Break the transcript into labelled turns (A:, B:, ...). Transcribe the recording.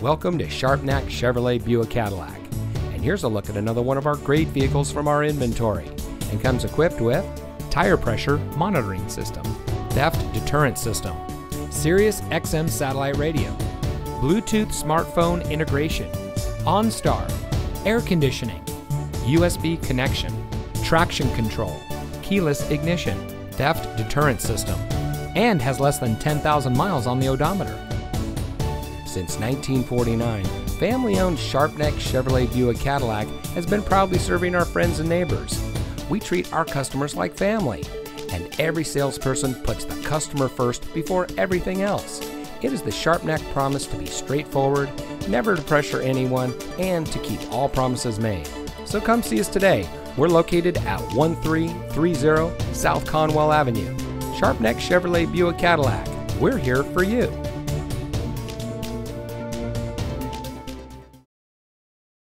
A: Welcome to Sharpnack Chevrolet Buick Cadillac. And here's a look at another one of our great vehicles from our inventory. And comes equipped with tire pressure monitoring system, theft deterrent system, Sirius XM satellite radio, Bluetooth smartphone integration, OnStar, air conditioning, USB connection, traction control, keyless ignition, theft deterrent system, and has less than 10,000 miles on the odometer. Since 1949, family owned Sharpnack Chevrolet Buick Cadillac has been proudly serving our friends and neighbors. We treat our customers like family, and every salesperson puts the customer first before everything else. It is the Sharpnack promise to be straightforward, never to pressure anyone, and to keep all promises made. So come see us today. We're located at 1330 South Conwell Avenue. Sharpnack Chevrolet Buick Cadillac. We're here for you.